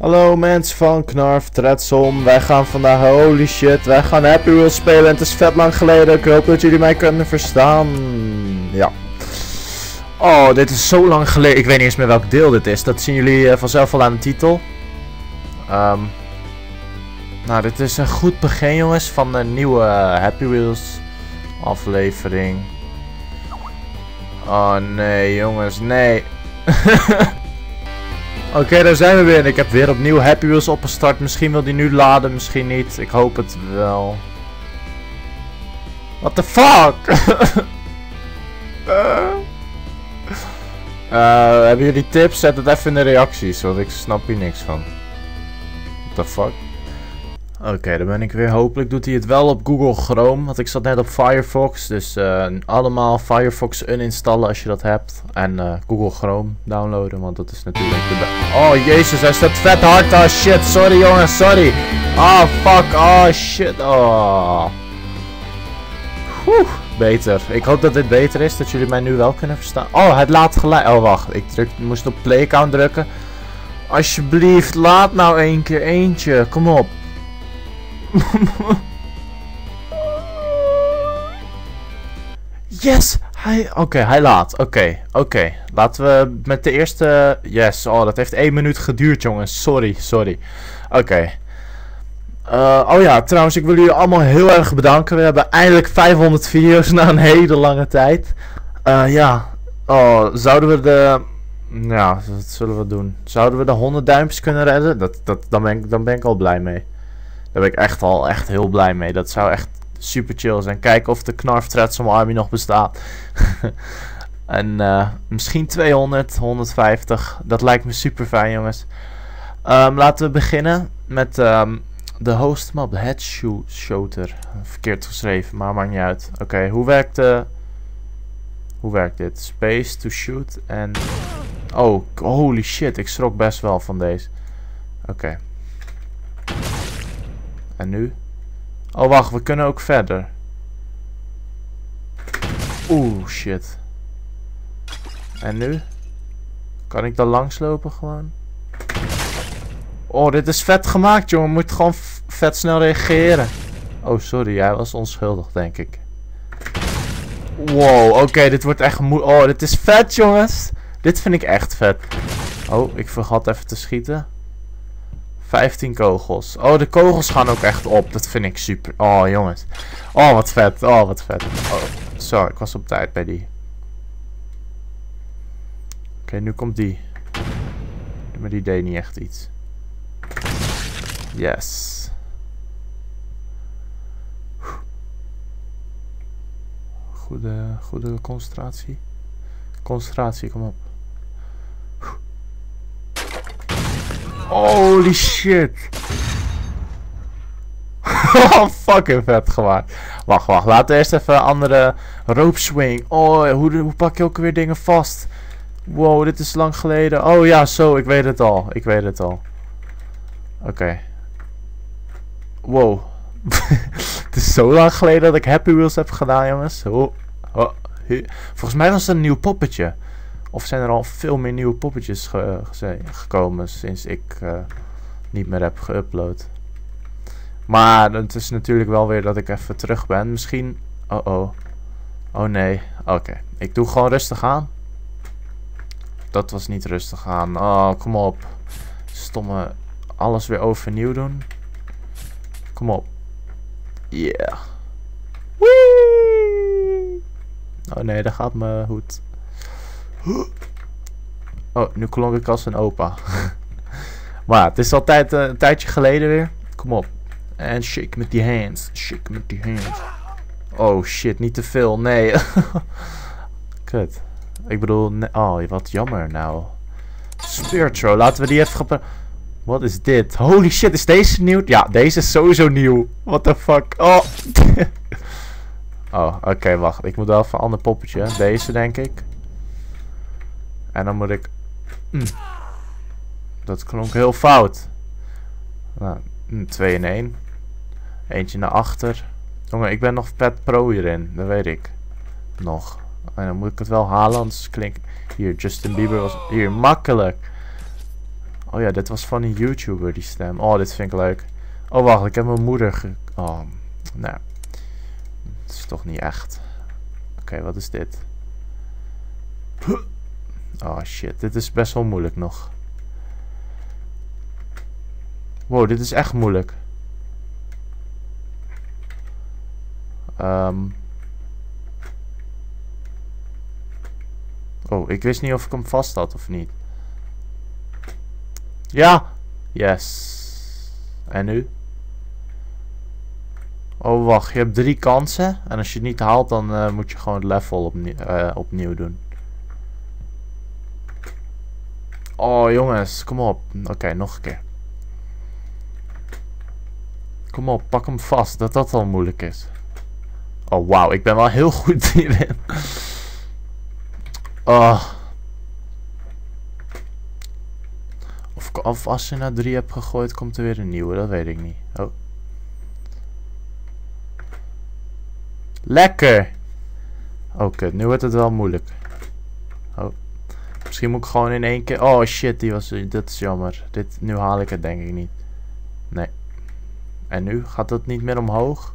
Hallo mensen van Knarf, Tredsom. Wij gaan vandaag, holy shit, wij gaan Happy Wheels spelen. En het is vet lang geleden. Ik hoop dat jullie mij kunnen verstaan. Ja. Oh, dit is zo lang geleden. Ik weet niet eens meer welk deel dit is. Dat zien jullie eh, vanzelf al aan de titel. Ehm nou, dit is een goed begin jongens van de nieuwe eh, Happy Wheels aflevering. Oh nee jongens, nee. Oké, daar zijn we weer. Ik heb weer opnieuw Happy Wheels opgestart. Misschien wil die nu laden, misschien niet. Ik hoop het wel. What the fuck? Eh, hebben jullie tips? Zet het even in de reacties, want ik snap hier niks van. What the fuck? Oké, dan ben ik weer. Hopelijk doet hij het wel op Google Chrome. Want ik zat net op Firefox. Dus eh, allemaal Firefox uninstallen als je dat hebt. En eh, Google Chrome downloaden. Want dat is natuurlijk de Oh jezus, hij staat vet hard. Oh shit, sorry jongens, sorry. Oh fuck, oh shit. Oh. Oeh, beter. Ik hoop dat dit beter is. Dat jullie mij nu wel kunnen verstaan. Oh, het laat gelijk. Oh wacht, ik druk, moest op play count drukken. Alsjeblieft, laat nou één keer eentje. Kom op. yes! Hij, Oké, hij laat. Oké, oké. Laten we met de eerste... Yes, oh, dat heeft één minuut geduurd, jongens. Sorry, sorry. Oké. Eh, oh ja, trouwens, ik wil jullie allemaal heel erg bedanken. We hebben eindelijk 500 video's na een hele lange tijd. Eh, ja. Oh, zouden we de... Ja, wat zullen we doen? Zouden we de 100 duimpjes kunnen redden? Dat, dat, dan, ben ik, dan ben ik al blij mee. Daar ben ik echt al echt heel blij mee. Dat zou echt super chill zijn. Kijken of de Knarf Threadsome Army nog bestaat. en eh, misschien 200, 150. Dat lijkt me super fijn, jongens. Ehm, laten we beginnen met ehm, de host map, de headshooter. Verkeerd geschreven, maar maakt niet uit. Oké, hoe werkt de... Hoe werkt dit? Space to shoot en... Oh, holy shit. Ik schrok best wel van deze. Oké. En nu? Oh, wacht. We kunnen ook verder. Oeh, shit. En nu? Kan ik daar langslopen gewoon? Oh, dit is vet gemaakt, jongen. Moet gewoon vet snel reageren. Oh, sorry. Hij was onschuldig, denk ik. Wow, oké. dit wordt echt moe... Oh, dit is vet, jongens. Dit vind ik echt vet. Oh, ik vergat even te schieten. 15 kogels. Oh, de kogels gaan ook echt op. Dat vind ik super. Oh, jongens. Oh, wat vet. Oh, wat vet. Oh, zo, ik was op tijd bij die. Oké, nu komt die. Maar die deed niet echt iets. Yes. Goede, goede concentratie. Concentratie, kom op. Holy shit. oh, fucking vet gemaakt. Wacht, wacht. Laten we eerst even andere rope swing. Oh, hoe, hoe pak je ook weer dingen vast? Wow, dit is lang geleden. Oh ja, zo. Ik weet het al. Ik weet het al. Oké. Wow. het is zo lang geleden dat ik Happy Wheels heb gedaan, jongens. Oh, oh, Volgens mij was het een nieuw poppetje. Of zijn er al veel meer nieuwe poppetjes gekomen sinds ik eh, niet meer heb geüpload. Maar het is natuurlijk wel weer dat ik even terug ben. Misschien... Oh oh. Oh nee. Oké. Ik doe gewoon rustig aan. Dat was niet rustig aan. Oh, kom op. Stomme... Alles weer overnieuw doen. Kom op. Yeah. Wee! Oh nee, daar gaat mijn hoed. Oh, nu klonk ik als een opa. maar het is altijd eh, een tijdje geleden weer. Kom op. En shake met die hands. Shake met die hands. Oh shit, niet te veel. Nee. Kut. Ik bedoel, oh, wat jammer nou. Spiritual, laten we die even gebruiken. Wat is dit? Holy shit, is deze nieuw? Ja, deze is sowieso nieuw. What the fuck? Oh. oh, oké, wacht. Ik moet wel even een ander poppetje. Deze, denk ik. En dan moet ik... Mm. Dat klonk heel fout. Nou, 2 in 1. Eentje naar achter. Jongen, ik ben nog vet pro hierin. Dat weet ik. Nog. En dan moet ik het wel halen, anders klink... Hier, Justin Bieber was... Hier, makkelijk. Oh ja, dit was van een YouTuber die stem. Oh, dit vind ik leuk. Oh, wacht, ik heb mijn moeder ge... Oh, nou. Het is toch niet echt. Oké, wat is dit? Oh shit, dit is best wel moeilijk nog. Wow, dit is echt moeilijk. Um. Oh, ik wist niet of ik hem vast had of niet. Ja! Yes. En nu? Oh, wacht. Je hebt drie kansen. En als je het niet haalt, dan uh, moet je gewoon het level uh, opnieuw doen. Oh, jongens. Kom op. Oké, nog een keer. Kom op, pak hem vast. Dat dat al moeilijk is. Oh, wauw. Ik ben wel heel goed hierin. Oh. Of, of als je naar drie hebt gegooid, komt er weer een nieuwe. Dat weet ik niet. Oh. Lekker! Oh, kut. Nu wordt het wel moeilijk. Misschien moet ik gewoon in één keer... Oh, shit. Die was... Dat is jammer. Dit, nu haal ik het denk ik niet. Nee. En nu? Gaat het niet meer omhoog?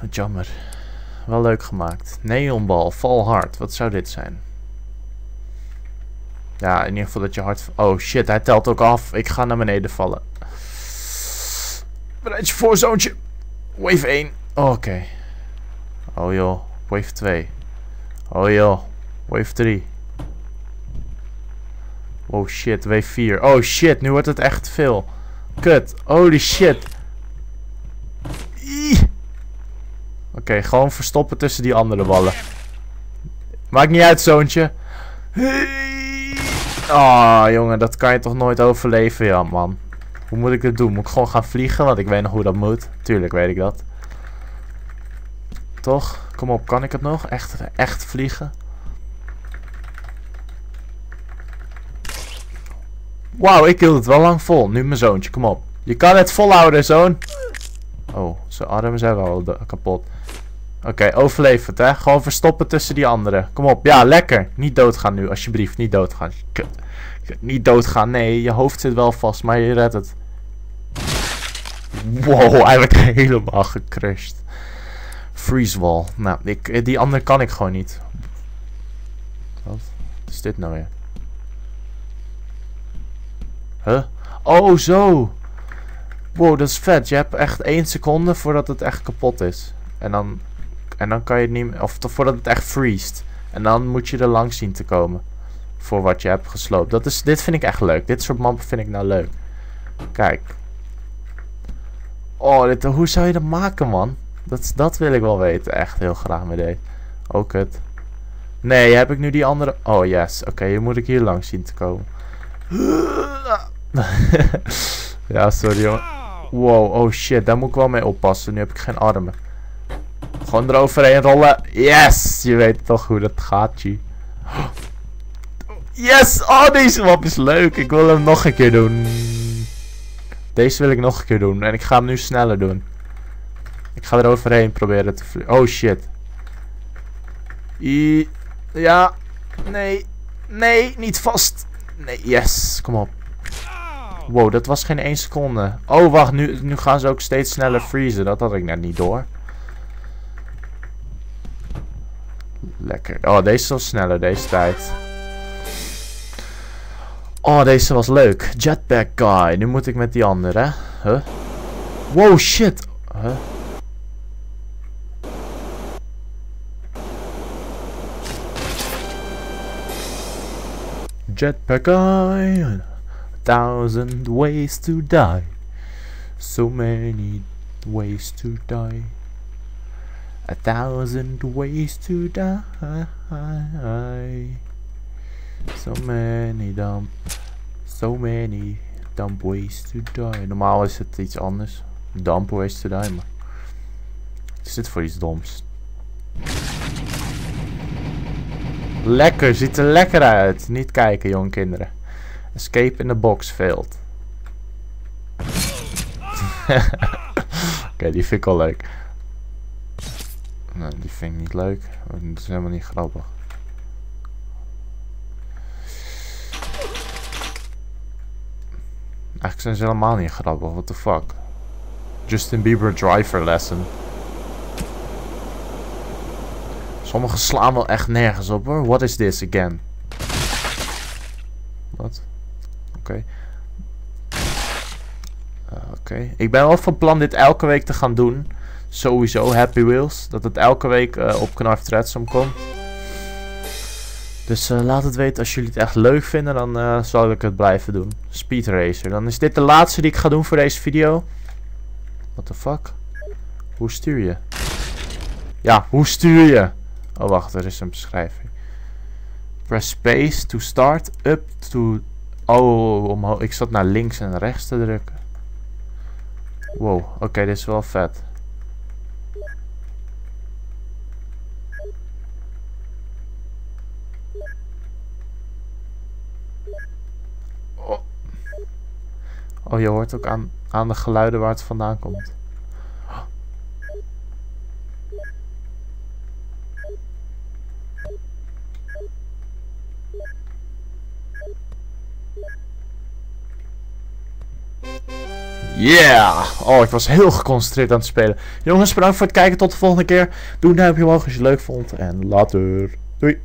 Wat jammer. Wel leuk gemaakt. Neonbal, val hard. Wat zou dit zijn? Ja, in ieder geval dat je hard... Oh shit, hij telt ook af. Ik ga naar beneden vallen. Bereid je voor, zoontje. Wave 1. Oké. Oh joh. Wave 2. Oh joh. Wave 3. Oh shit, wave 4. Oh shit, nu wordt het echt veel. Kut. Holy shit. Oké, gewoon verstoppen tussen die andere ballen. Maakt niet uit, zoontje. Oh, jongen, dat kan je toch nooit overleven, ja, man. Hoe moet ik dit doen? Moet ik gewoon gaan vliegen? Want ik weet nog hoe dat moet. Tuurlijk weet ik dat. Toch? Kom op, kan ik het nog? Echt, echt vliegen? Wauw, ik hield het wel lang vol. Nu mijn zoontje, kom op. Je kan het volhouden, zoon. Oh, zijn armen zijn wel kapot. Oké, okay, overleef het, hè. Gewoon verstoppen tussen die anderen. Kom op. Ja, lekker. Niet doodgaan nu, alsjeblieft. Niet doodgaan. Niet doodgaan. Nee, je hoofd zit wel vast, maar je redt het. Wow, hij werd helemaal gecrushed. Freeze wall. Nou, ik, die andere kan ik gewoon niet. Wat is dit nou weer? Huh? Oh, zo. Wow, dat is vet. Je hebt echt één seconde voordat het echt kapot is. En dan, en dan kan je het niet meer... Of voordat het echt freest. En dan moet je er langs zien te komen. Voor wat je hebt gesloopt. Dat is, dit vind ik echt leuk. Dit soort mappen vind ik nou leuk. Kijk. Oh, dit, hoe zou je dat maken, man? Dat, dat wil ik wel weten. Echt heel graag met deze. Ook het. Nee, heb ik nu die andere... Oh, yes. Oké, okay, moet ik hier langs zien te komen. ja, sorry, jongen. Wow, oh shit. Daar moet ik wel mee oppassen. Nu heb ik geen armen. Gewoon eroverheen rollen. Yes! Je weet toch hoe dat gaat, G. Yes! Oh, deze map is leuk. Ik wil hem nog een keer doen. Deze wil ik nog een keer doen. En ik ga hem nu sneller doen. Ik ga er overheen proberen te vliegen. Oh shit. I ja. Nee. Nee, niet vast. Nee, yes. Kom op. Wow, dat was geen 1 seconde. Oh, wacht. Nu, nu gaan ze ook steeds sneller freezen. Dat had ik net niet door. Lekker. Oh, deze was sneller deze tijd. Oh, deze was leuk. Jetpack guy. Nu moet ik met die andere. Huh? Wow, shit. Huh? Jetpack guy. A thousand ways to die. So many ways to die. A thousand ways to die. So many dumb. So many dumb ways to die. Normaal is het iets anders. Dumb ways to die, maar. Het is dit voor iets doms? Lekker, ziet er lekker uit. Niet kijken, jong kinderen. Escape in the box failed. Oké, die vind ik wel leuk. Nee, die vind ik niet leuk. Oh, dat is helemaal niet grappig. Eigenlijk zijn ze helemaal niet grappig. What the fuck? Justin Bieber driver lesson. Sommige slaan wel echt nergens op hoor. What is this again? Wat? Oké. Uh, Oké. Ik ben wel van plan dit elke week te gaan doen. Sowieso, Happy Wheels. Dat het elke week uh, op Knarf komt. Dus uh, laat het weten als jullie het echt leuk vinden. Dan zal ik het blijven doen. Speed Racer. Dan is dit de laatste die ik ga doen voor deze video. What the fuck? Hoe stuur je? Ja, hoe stuur je? Oh, wacht. Er is een beschrijving. Press space to start. Up to... Oh, omhoog. Ik zat naar links en rechts te drukken. Wow, oké, dit is wel vet. Oh, je hoort ook aan, aan de geluiden waar het vandaan komt. Yeah! Oh, ik was heel geconcentreerd aan het spelen. Jongens, bedankt voor het kijken. Tot de volgende keer. Doe een duimpje omhoog als je het leuk vond. En later. Doei!